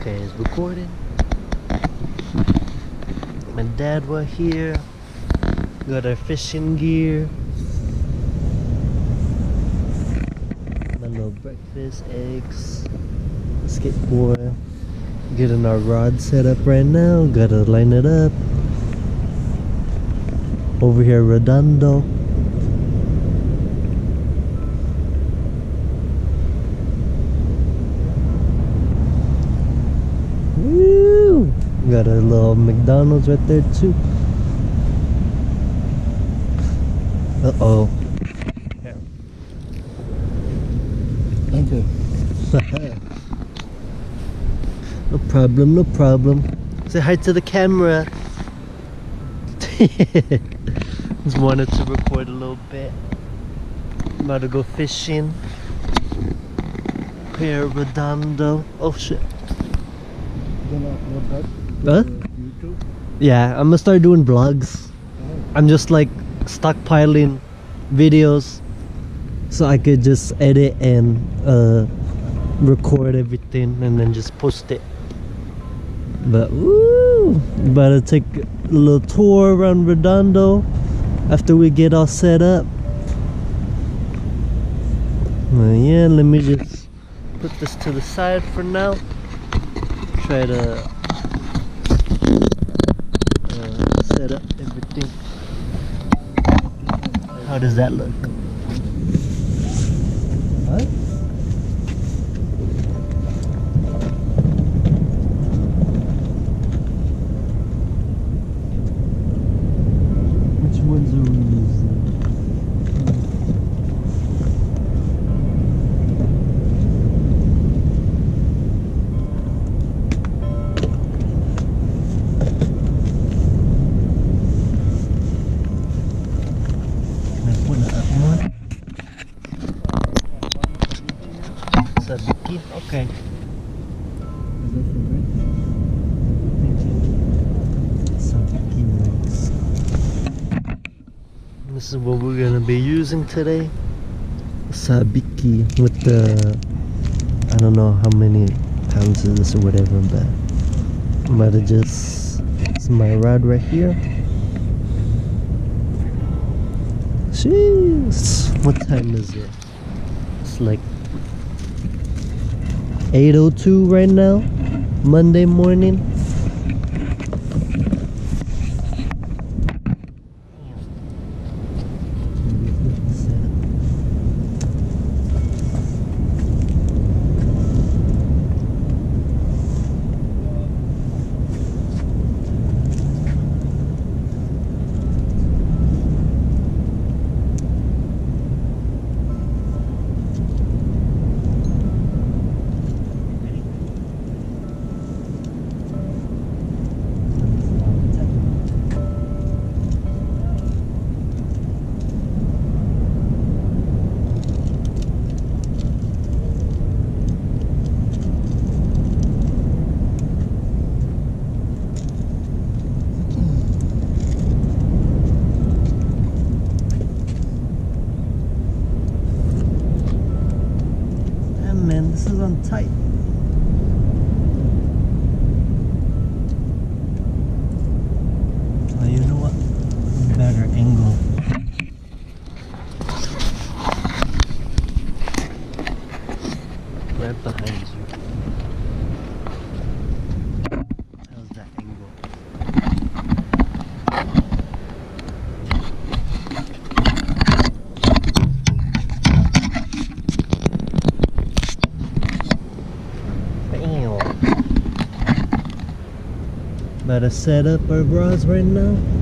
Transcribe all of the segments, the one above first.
Okay, it's recording. My dad was here. Got our fishing gear. My little breakfast, eggs, skateboard. Getting our rod set up right now. Gotta line it up. Over here, Redondo. Woo! Got a little McDonald's right there too. Uh oh. Thank you. no problem, no problem. Say hi to the camera. Just wanted to record a little bit. About to go fishing. Here, Redondo. Oh shit. Gonna look up Huh? YouTube. Yeah, I'm gonna start doing vlogs. I'm just like stockpiling videos so I could just edit and uh, record everything and then just post it. But woo! About to take a little tour around Redondo after we get all set up. Yeah, let me just put this to the side for now. Try to uh, set up everything. How does that look? What? Sabiki? Okay. This is what we're gonna be using today. Sabiki with the I don't know how many pounds is this or whatever, but I'm about to just it's my rod right here. Jeez, what time is it? It's like 8:02 right now, Monday morning. Damn man, this is on tight. Oh, you know what? Better angle. Right behind you. How's that angle? Bam. To set up our bras right now.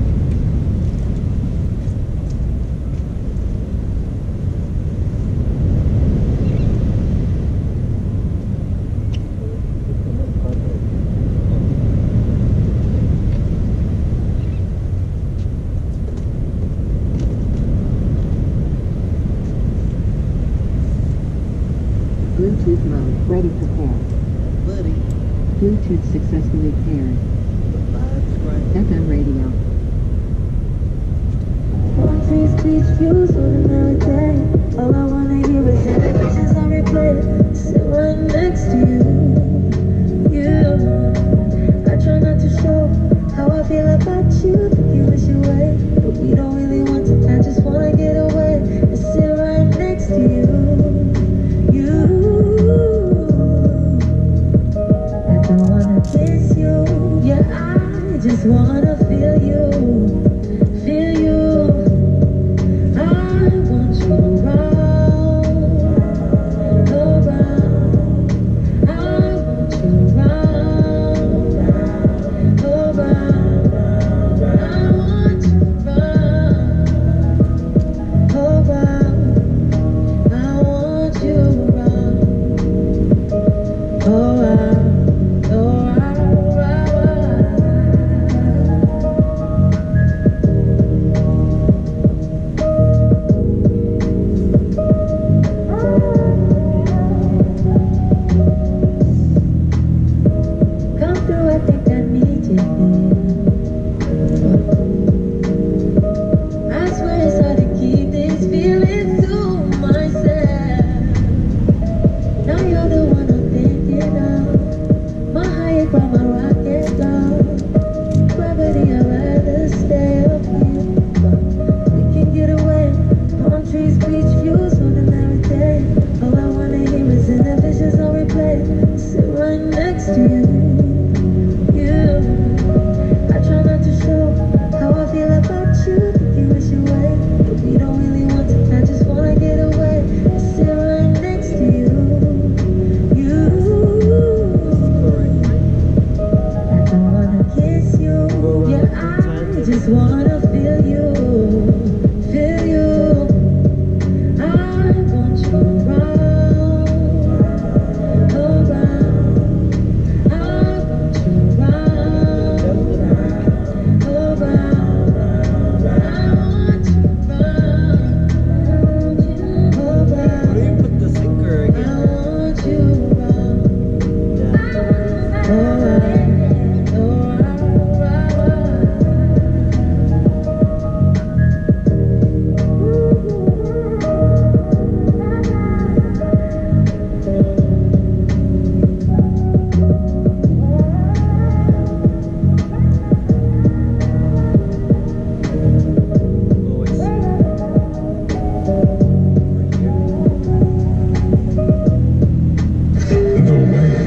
no way.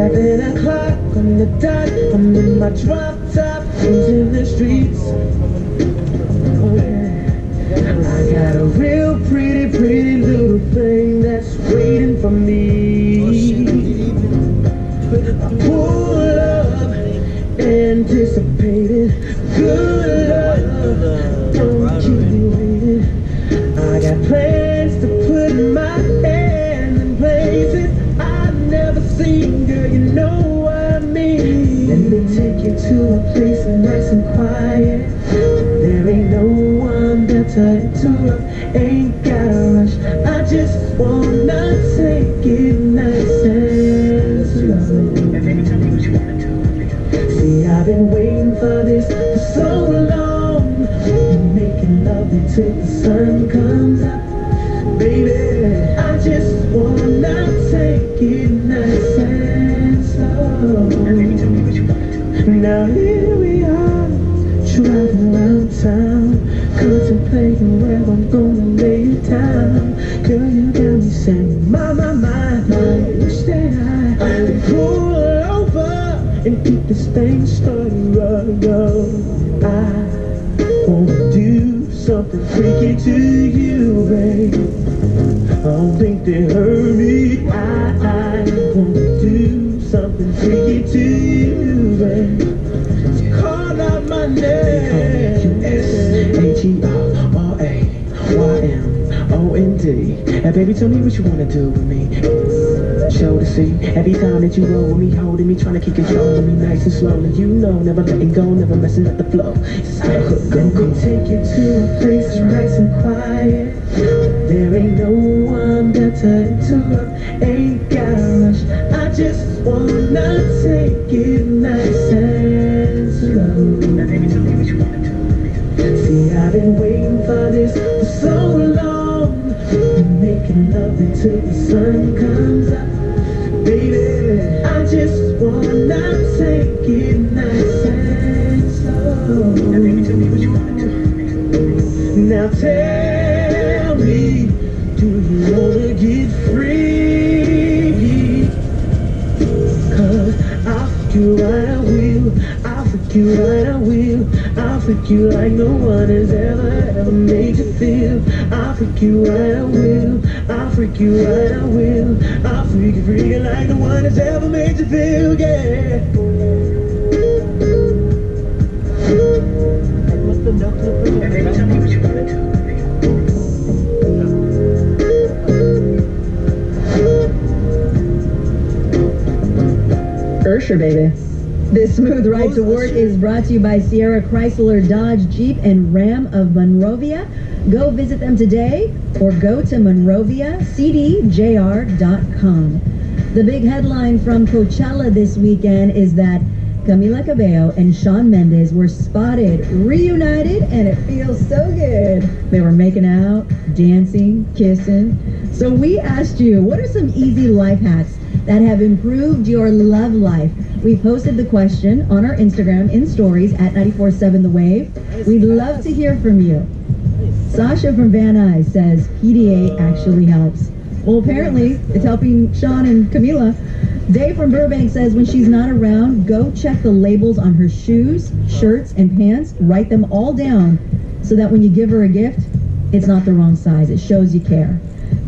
Seven o'clock on the dot, I'm in my drop top, cruising the streets. Oh, I got a real pretty, pretty little face. take you to a place nice and quiet. There ain't no one better to interrupt Ain't got a rush. I just wanna take it nice and slow See I've been waiting for this for so long. Making love until the sun comes go been And baby, tell me what you wanna do with me. Show to see every time that you roll with me, holding me, trying to keep control of me nice and slowly. You know, never letting go, never messing up the flow. It's how it go, take you to a place nice and quiet. There ain't no one better to love. Ain't got much. I just wanna take it nice and slow. And baby, tell me what you wanna do with me. See, I've been waiting for this for so long. Making love until the sun comes up. Baby, I just wanna take it nice and Now, baby, tell slow. me what you wanna do. Now tell me, do you wanna get free? Cause I'll freak you right, I will. I'll freak you right, I will. I'll freak you like no one has ever, ever made you feel. I'll freak you right, I will. I'll freak you right, I will. I'll freak you, you like no one has ever made you feel, yeah. Usher, baby. This smooth ride to work is brought to you by Sierra Chrysler Dodge Jeep and Ram of Monrovia. Go visit them today or go to monroviacdjr.com. The big headline from Coachella this weekend is that Camila Cabello and Shawn Mendes were spotted reunited and it feels so good. They were making out, dancing, kissing. So we asked you, what are some easy life hacks that have improved your love life? We posted the question on our Instagram in stories at 947 The Wave. We'd love to hear from you. Sasha from Van Nuys says PDA actually helps. Well, apparently it's helping Shawn and Camila. Dave from Burbank says when she's not around, go check the labels on her shoes, shirts, and pants. Write them all down so that when you give her a gift, it's not the wrong size. It shows you care.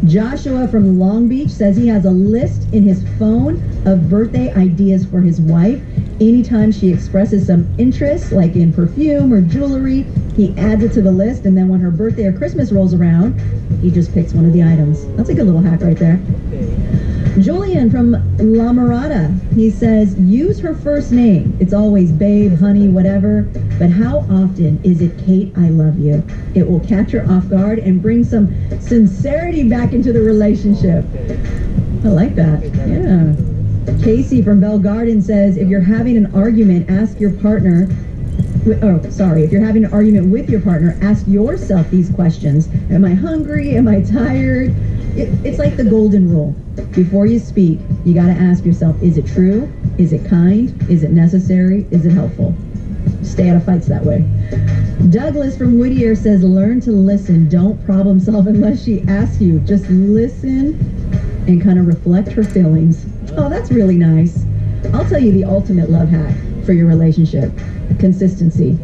Joshua from Long Beach says he has a list in his phone of birthday ideas for his wife. Anytime she expresses some interest, like in perfume or jewelry, he adds it to the list, and then when her birthday or Christmas rolls around, he just picks one of the items. That's a good little hack right there. Julian from La Mirada, he says, use her first name. It's always babe, honey, whatever. But how often is it Kate, I love you? It will catch her off guard and bring some sincerity back into the relationship. I like that. Yeah. Casey from Bell Garden says, if you're having an argument, ask your partner. Oh, sorry. If you're having an argument with your partner, ask yourself these questions. Am I hungry? Am I tired? It, it's like the golden rule. Before you speak, you got to ask yourself, is it true? Is it kind? Is it necessary? Is it helpful? Stay out of fights that way. Douglas from Whittier says, learn to listen. Don't problem solve unless she asks you. Just listen and kind of reflect her feelings. Oh, that's really nice. I'll tell you the ultimate love hack for your relationship consistency.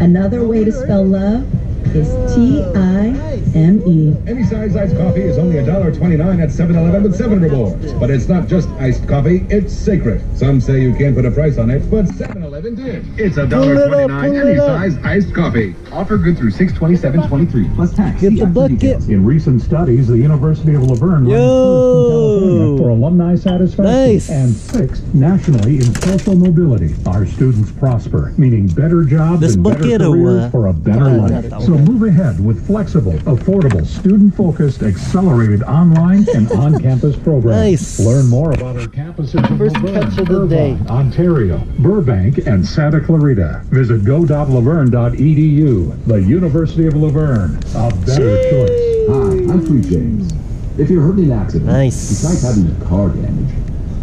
Another way to spell love is T I M E. Any size iced coffee is only $1.29 at 7-Eleven with 7 rewards. But it's not just iced coffee, it's sacred. Some say you can't put a price on it, but 7-Eleven did. It's Pull it up, $1.29 any it size iced coffee. Offer good through 627.23 plus tax. Get the bucket. In recent studies, the University of La Verne ranked first in California for alumni satisfaction Nice. and sixth nationally in social mobility. Our students prosper, meaning better jobs This and better careers uh, for a better life. So move ahead with flexible, affordable, student-focused, accelerated online and on-campus programs. Nice. Learn more about our campuses in First La Verne, catch of the day. Ontario, Burbank, and Santa Clarita. Visit go.laverne.edu, the University of La Verne. A better choice. Hi, I'm Sweet James. If you're hurt in an accident, Nice. besides having car damage,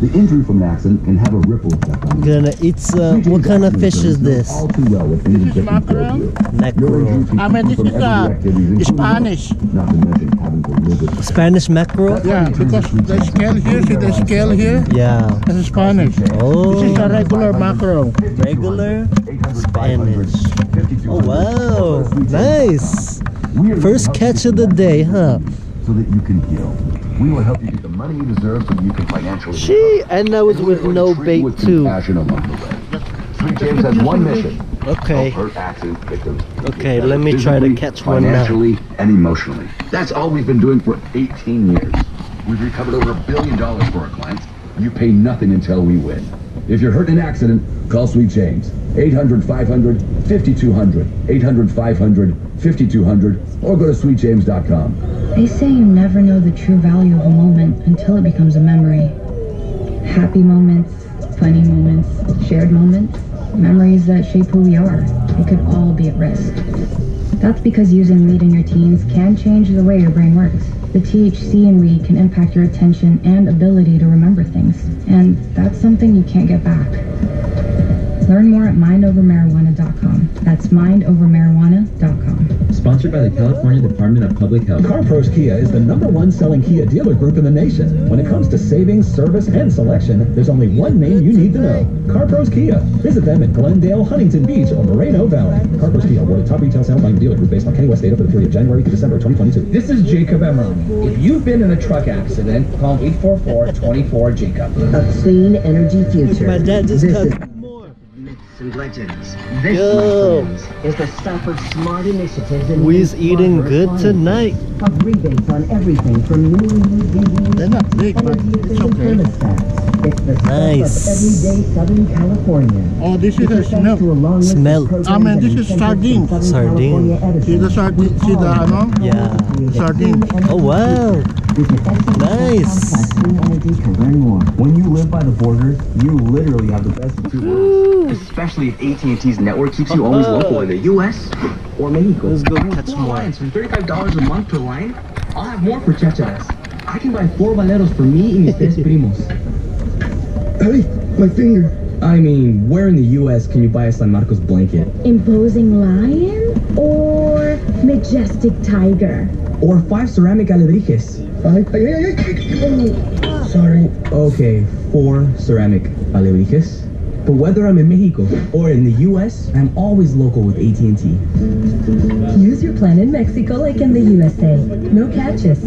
the injury from an accident can have a ripple effect on your Gonna eat some. What kind of fish is this? All too well what injuries that can go through. Your Mackerel. I mean, keep this is, uh, everyday activities, including Spanish. work, Not to mention having to live with Spanish mackerel? Yeah, because the scale here, see the scale here? Yeah. This is Spanish. This is Oh, a regular mackerel. regular Spanish. 52 Oh wow, nice. First going to help catch of the day, huh? So that you can heal. We will help you get the money you deserve so you can financially She and that was And with no bait too. compassion along the way. Sweet James has one mission. Okay. Help hurt accident victims. Okay, let me try to catch one now. Financially and emotionally. That's all we've been doing for 18 years. We've recovered over a billion dollars for our clients. You pay nothing until we win. If you're hurt in an accident, call Sweet James. 800 500 5200. 800 500 5200. Or go to sweetjames.com. They say you never know the true value of a moment until it becomes a memory. Happy moments, funny moments, shared moments, memories that shape who we are. They could all be at risk. That's because using weed in your teens can change the way your brain works. The THC in weed can impact your attention and ability to remember things, and that's something you can't get back. Learn more at mindovermarijuana.com. That's mindovermarijuana.com. Sponsored by the California Department of Public Health. CarPros Kia is the number one selling Kia dealer group in the nation. When it comes to savings, service, and selection, there's only one name you need to know. CarPros Kia. Visit them in Glendale, Huntington Beach, or Moreno Valley. CarPros Kia awarded top retail sales volume dealer group based on Kenny West data for the period of January to December 2022. This is Jacob Emrani. If you've been in a truck accident, call 844-24-JACOB. A clean energy future. My dad just this cut is myths and legends. This, Yo. my friends, is the stuff of smart initiatives and We's eating good tonight. Of rebates on everything from newly used They're not big, but it's okay. It's the Nice. of everyday Southern California. Oh, this is a thanks smell. a long list of Smell. programs Ah, man, this is incentives from sardine. Sardine. California See the editors. sardine, see the, ano? Yeah. Sardine. Oh wow. Nice. energy to learn more. When you live by the border, you literally have the best of two worlds. Especially if AT&T's network keeps you always local in the U.S. or Mexico. Let's go catch Four more. lines from $35 a month per line. I'll have more for chacharas. I can buy four valeros for me and mis tres primos. Hey, my finger. I mean, where in the U.S. can you buy a San Marcos blanket? Imposing lion or majestic tiger? Or five ceramic alebrijes? Ay, ay, ay, ay. Oh, sorry. Okay, four ceramic alebrijes. But whether I'm in Mexico or in the U.S., I'm always local with AT&T. Use your plan in Mexico like in the USA. No catches.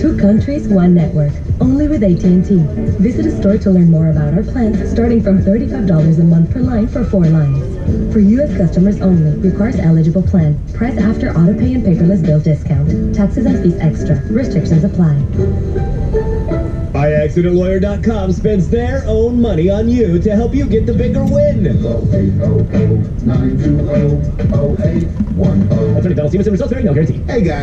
Two countries, one network. Only with AT&T. Visit a store to learn more about our plans, starting from $35 a month per line for four lines. For U.S. customers only. Requires eligible plan. Price after auto pay and paperless bill discount. Taxes and fees extra. Restrictions apply. iAccidentLawyer.com spends their own money on you to help you get the bigger win. Attorney Donald Stevenson, results bearing no guarantee. Hey guys.